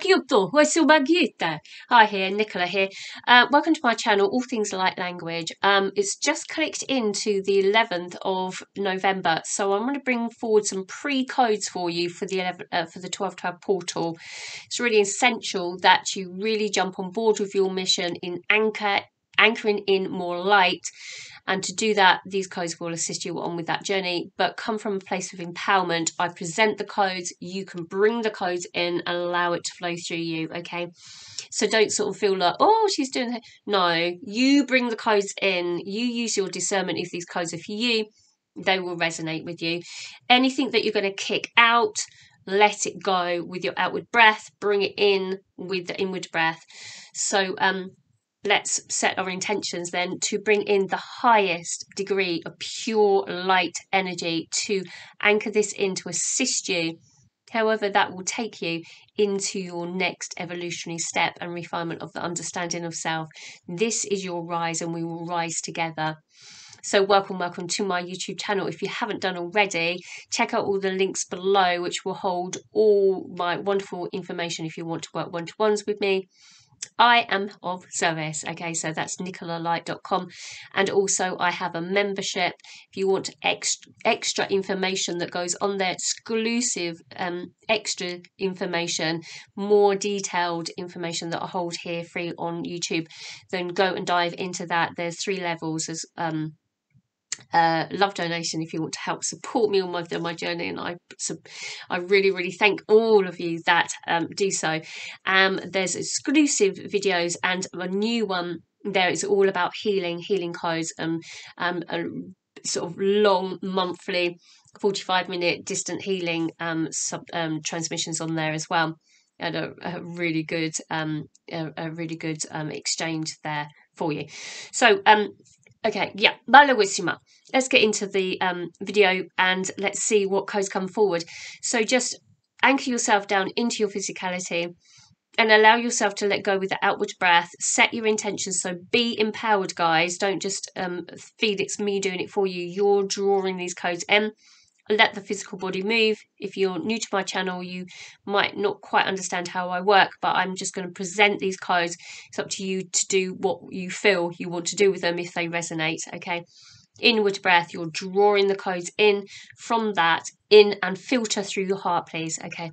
Kyoto, Koisuma Gita. Hi here, Nicola here. Uh, welcome to my channel, All Things Light Language. Um, it's just clicked into the 11th of November, so I'm going to bring forward some pre-codes for you for the 11, uh, for the 1212 portal. It's really essential that you really jump on board with your mission in anchor anchoring in more light. And to do that, these codes will assist you on with that journey, but come from a place of empowerment. I present the codes, you can bring the codes in allow it to flow through you, okay? So don't sort of feel like, oh, she's doing that. No, you bring the codes in, you use your discernment if these codes are for you, they will resonate with you. Anything that you're going to kick out, let it go with your outward breath, bring it in with the inward breath. So, um, let's set our intentions then to bring in the highest degree of pure light energy to anchor this in to assist you however that will take you into your next evolutionary step and refinement of the understanding of self this is your rise and we will rise together so, welcome, welcome to my YouTube channel. If you haven't done already, check out all the links below, which will hold all my wonderful information if you want to work one to ones with me. I am of service. Okay, so that's nicolalight.com. And also, I have a membership. If you want extra, extra information that goes on there, exclusive um, extra information, more detailed information that I hold here free on YouTube, then go and dive into that. There's three levels as um, uh, love donation if you want to help support me on my, my journey. And I I really really thank all of you that um, do so. Um, there's exclusive videos and a new one there. Is all about healing healing codes and um, um sort of long monthly 45 minute distant healing um, sub, um, transmissions on there as well. And a, a really good um, a, a really good um, exchange there for you. So um Okay, yeah, Malawissima. Let's get into the um, video and let's see what codes come forward. So just anchor yourself down into your physicality and allow yourself to let go with the outward breath. Set your intentions. So be empowered, guys. Don't just um, it's me doing it for you. You're drawing these codes in let the physical body move. If you're new to my channel, you might not quite understand how I work, but I'm just going to present these codes. It's up to you to do what you feel you want to do with them if they resonate, okay? Inward breath, you're drawing the codes in from that, in and filter through your heart, please, okay?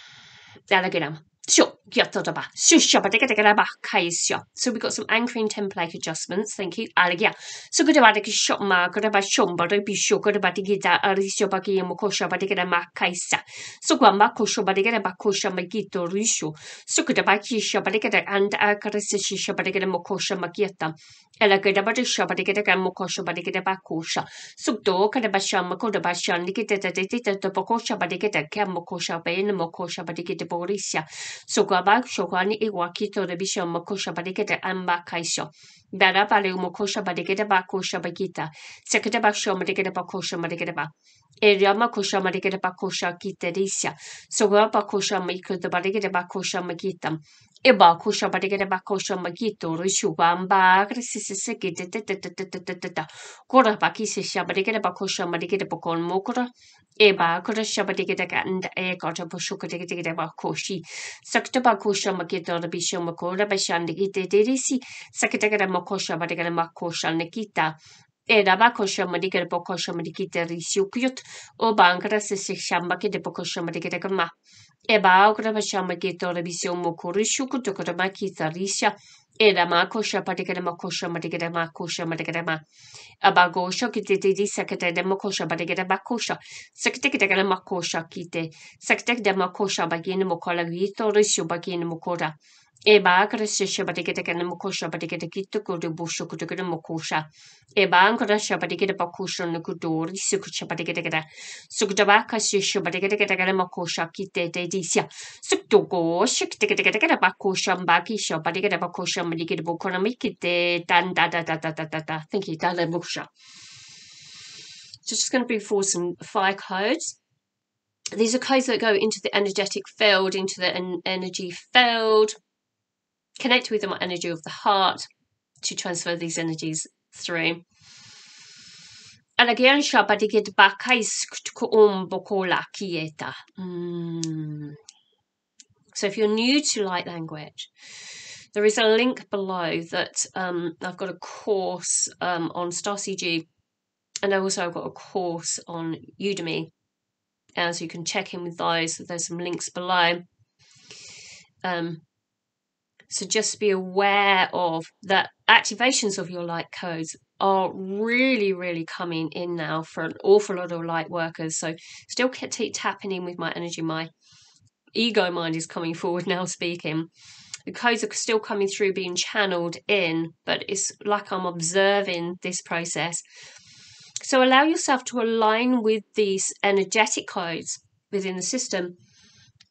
sea la que queramos. So we've got some anchoring template adjustments. Thank you. Alagia. So good about the shot mark, good about shomba, be sure good about the gita, arisio baki and mokosha, but get a makaisa. So guamako but get a bakosha magito risho. So good about kisha, but get a and akarasisha, but get a mokosha magieta. Ella good about a shop, but get a mokosha, but get a bakosha. So do kind of basham, makoda bashan, nikita, the bokosha, but get a camokosha, bay the mokosha, but get a borisia. babak shokwani iwakito rebisho mokosha badikete amba kaisho. Dara pale umokosha badikete ba kosha bagita. Sekete ba shom barikete ba kosha barikete ba. eriama kusha marigere bakosha kiterisia. Soga bakosha mikuda barigere bakosha magitam. Eba kusha barigere bakosha magito rishuga amba agrisisese gite teteteteteteta. Kora bakise shabarigere bakosha marigere bakon mokora. Eba kora shabarigere ganda e kota bushuka digere bakoshi. Sakta bakosha magito rabisha makora bashan digite derisi. Sakitagara makosha barigere makosha nikita. elaba koşamadikere bo koşamadikite risiukyut o bankra se sekşambaki de bo koşamadikite kama. Eba okra başamadikite orebisyon mokurishukut okrama kitarisya era ma kosha patikere ma kosha matikere ma kosha matikere ma Aba abagosha kite te di sakete de ma kosha patikere ma kosha sakete kite kere ma kosha kite sakete de ma kosha bagine mo kola vito rishu bagine mo kora ba kara shisha ba dikita kana mukosha ba dikita kita kudu bushu kudu kudu mukosha. E ba kara shisha ba dikita ba kusha no kudur sukucha ba dikita kata. Sukta ba ka shisha ba dikita kata kana mukosha kite de disya. Sukto go shik dikita kata kana ba kusha ba kisha ba dikita ba kusha bukona mikite dan da da da da da da da. Thank you, dale musha. So just going to bring forward some fire codes these are codes that go into the energetic field, into the en energy field, connect with the energy of the heart to transfer these energies through. Mm. So if you're new to light language, there is a link below that um, I've got a course um, on Starseed You and I also got a course on Udemy. And so you can check in with those. There's some links below. Um, so just be aware of that activations of your light codes are really, really coming in now for an awful lot of light workers. So still keep tapping in with my energy. My ego mind is coming forward now speaking. The codes are still coming through, being channeled in, but it's like I'm observing this process. So allow yourself to align with these energetic codes within the system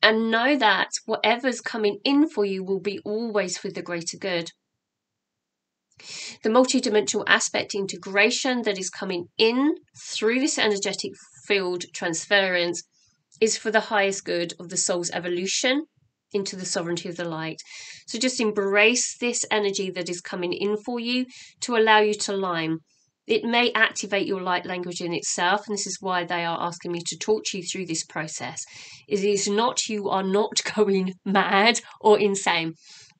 and know that whatever's coming in for you will be always for the greater good. The multidimensional aspect integration that is coming in through this energetic field transference is for the highest good of the soul's evolution into the sovereignty of the light. So just embrace this energy that is coming in for you to allow you to line it may activate your light language in itself, and this is why they are asking me to talk to you through this process. It is not you are not going mad or insane.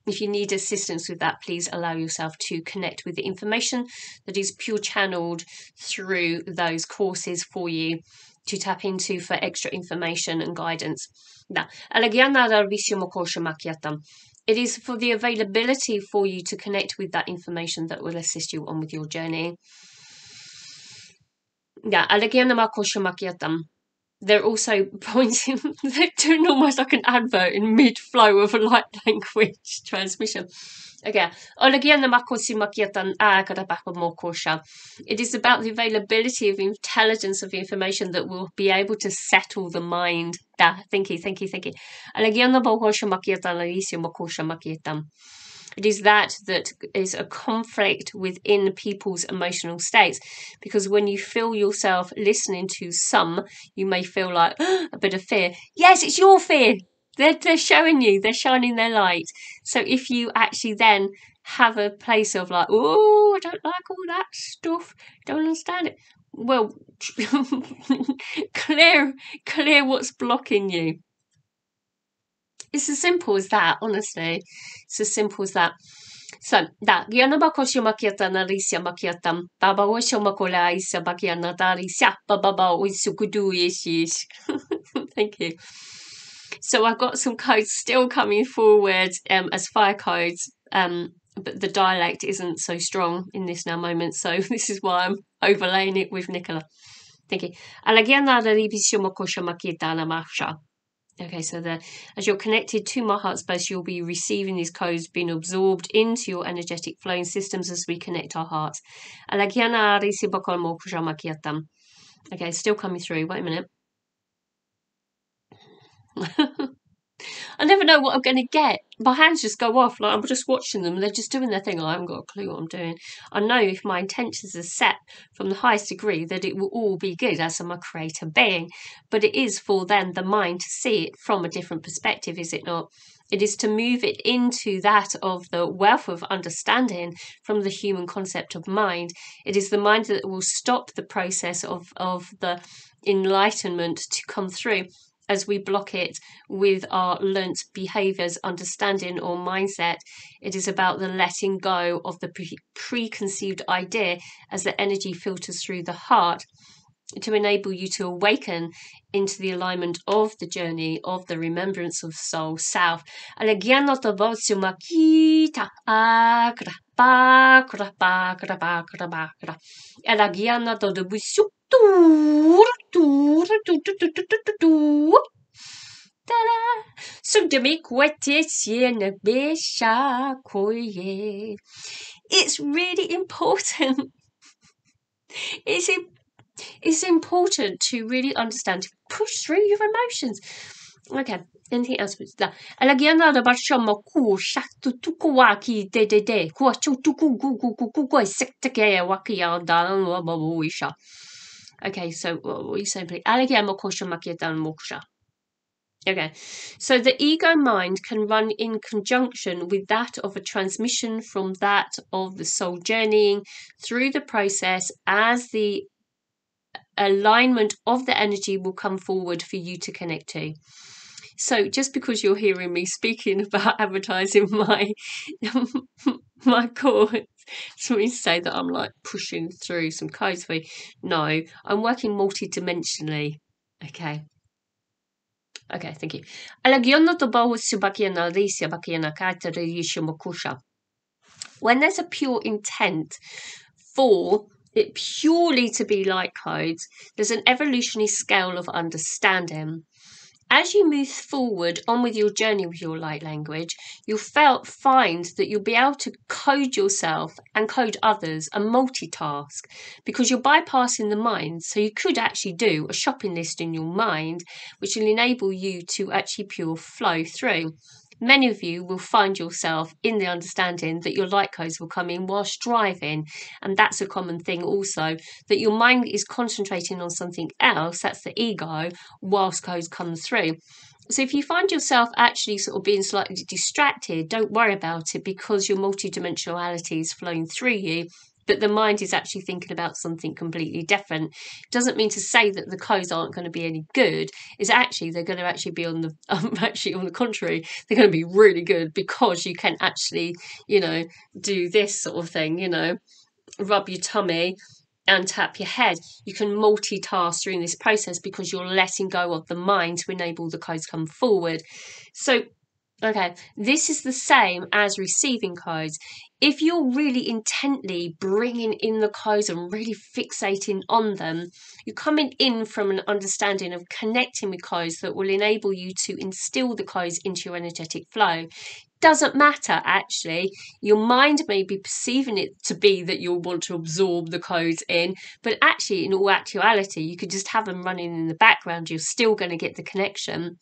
If you need assistance with that, please allow yourself to connect with the information that is pure channeled through those courses for you to tap into for extra information and guidance. It is for the availability for you to connect with that information that will assist you on with your journey. Yeah, alegria makoshamakiatam. They're also pointing, they're doing almost like an advert in mid flow of a light language transmission. Okay. Ah, it is about the availability of intelligence of information that will be able to settle the mind. Da, thank you, thank you, thank you. It is that that is a conflict within people's emotional states. Because when you feel yourself listening to some, you may feel like a bit of fear. Yes, it's your fear. They're, they're showing you, they're shining their light. So if you actually then have a place of like, oh, I don't like all that stuff, don't understand it. Well, clear, clear what's blocking you it's as simple as that, honestly. It's as simple as that. So, da, giana ba ko shio makiata na risia makiata, baba o shio makola isa bakiana da risia, baba o sukudu ish Thank you. So I've got some codes still coming forward um, as fire codes, um, but the dialect isn't so strong in this now moment. So this is why I'm overlaying it with Nicola. Thank you. Alagiana da ribisio makosha makieta na marsha. Okay, so the, as you're connected to my heart space, you'll be receiving these codes being absorbed into your energetic flowing systems as we connect our hearts. Okay, still coming through. Wait a minute. I never know what I'm going to get. My hands just go off. Like I'm just watching them. They're just doing their thing. I haven't got a clue what I'm doing. I know if my intentions are set from the highest degree that it will all be good as I'm a creator being. But it is for then the mind to see it from a different perspective, is it not? It is to move it into that of the wealth of understanding from the human concept of mind. It is the mind that will stop the process of, of the enlightenment to come through as we block it with our learnt behaviors, understanding, or mindset. It is about the letting go of the pre- preconceived idea as the energy filters through the heart to enable you to awaken into the alignment of the journey of the remembrance of soul self. Ta-da! So It's really important. It's it's important to really understand to push through your emotions. Okay, anything else. Okay, so dan moksha. Okay, so the ego mind can run in conjunction with that of a transmission from that of the soul journeying through the process as the alignment of the energy will come forward for you to connect to. So just because you're hearing me speaking about advertising my my course, me say that I'm like pushing through some codes for you. No, I'm working multi-dimensionally. Okay. Okay, thank you. When there's a pure intent for it purely to be light codes, there's an evolutionary scale of understanding. As you move forward on with your journey with your light language, you'll felt, find that you'll be able to code yourself and code others and multitask because you're bypassing the mind. So you could actually do a shopping list in your mind, which will enable you to actually pure flow through many of you will find yourself in the understanding that your light codes will come in whilst driving. And that's a common thing also, that your mind is concentrating on something else, that's the ego, whilst codes come through. So if you find yourself actually sort of being slightly distracted, don't worry about it because your multidimensionality is flowing through you but the mind is actually thinking about something completely different. Doesn't mean to say that the codes aren't going to be any good. Is actually they're going to actually be on the um, actually on the contrary, they're going to be really good because you can actually you know do this sort of thing. You know, rub your tummy and tap your head. You can multitask during this process because you're letting go of the mind to enable the codes come forward. So Okay, this is the same as receiving codes. If you're really intently bringing in the codes and really fixating on them, you're coming in from an understanding of connecting with codes that will enable you to instill the codes into your energetic flow doesn't matter actually. Your mind may be perceiving it to be that you'll want to absorb the codes in, but actually, in all actuality, you could just have them running in the background. You're still going to get the connection.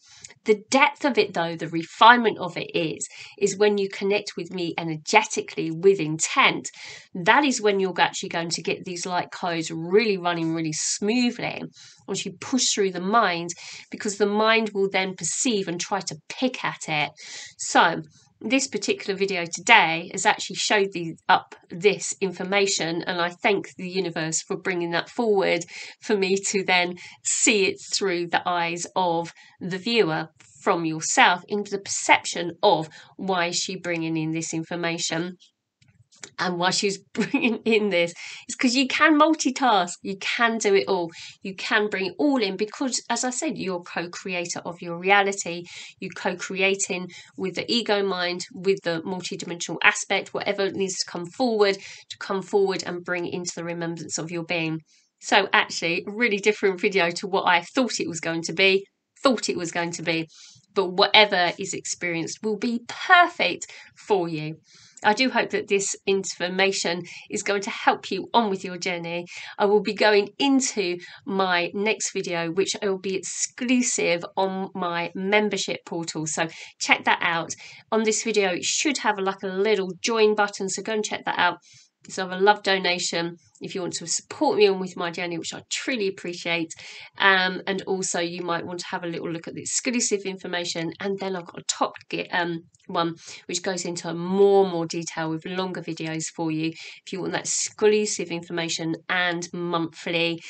The depth of it, though, the refinement of it is, is when you connect with me energetically with intent. That is when you're actually going to get these light codes really running really smoothly once you push through the mind, because the mind will then perceive and try to pick at it. So, this particular video today has actually showed the, up this information and I thank the universe for bringing that forward for me to then see it through the eyes of the viewer from yourself into the perception of why is she bringing in this information and why she's bringing in this is because you can multitask you can do it all you can bring it all in because as i said you're co-creator of your reality you co-creating with the ego mind with the multidimensional aspect whatever needs to come forward to come forward and bring into the remembrance of your being. So actually really different video to what i thought it was going to be thought it was going to be but whatever is experienced will be perfect for you I do hope that this information is going to help you on with your journey. I will be going into my next video, which will be exclusive on my membership portal. So check that out. On this video, it should have like a little join button. So go and check that out. So I have a love donation if you want to support me on with my journey, which I truly appreciate. Um, and also you might want to have a little look at the exclusive information. And then I've got a top get, um, one which goes into more and more detail with longer videos for you if you want that exclusive information and monthly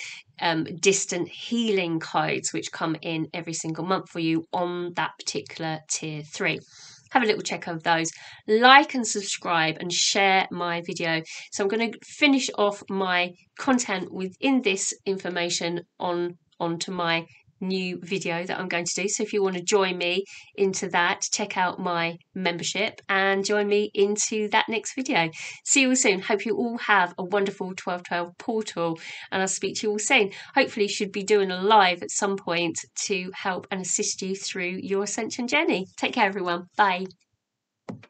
um, distant healing codes which come in every single month for you on that particular tier three have a little check of those. Like and subscribe and share my video. So I'm going to finish off my content within this information on onto my new video that I'm going to do. So if you want to join me into that, check out my membership and join me into that next video. See you all soon. Hope you all have a wonderful 1212 portal and I'll speak to you all soon. Hopefully should be doing a live at some point to help and assist you through your ascension journey. Take care everyone. Bye.